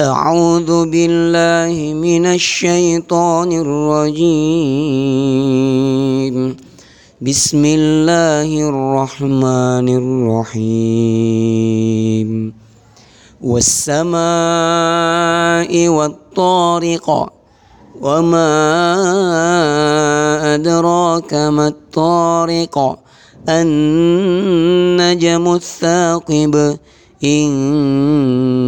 أعوذ بالله من الشيطان الرجيم. بسم الله الرحمن الرحيم. والسماء والطارق وما أدراك ما الطارق. النجم الثاقب إن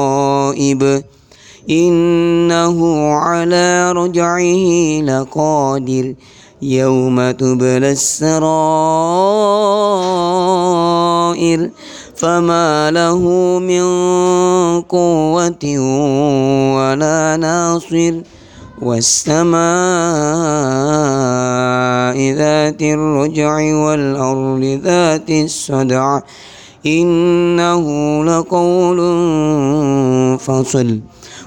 إنه على رجعه لقادر. يوم تبلى السرائر. فما له من قوة ولا ناصر. والسماء ذات الرجع والأرض ذات الصدع. إنه لقول فصل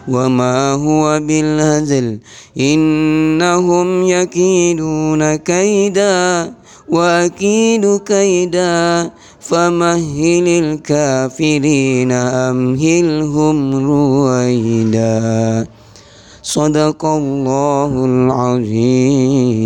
وما هو بالهزل إنهم يكيدون كيدا وأكيد كيدا فمهل الكافرين أمهلهم رويدا صدق الله العظيم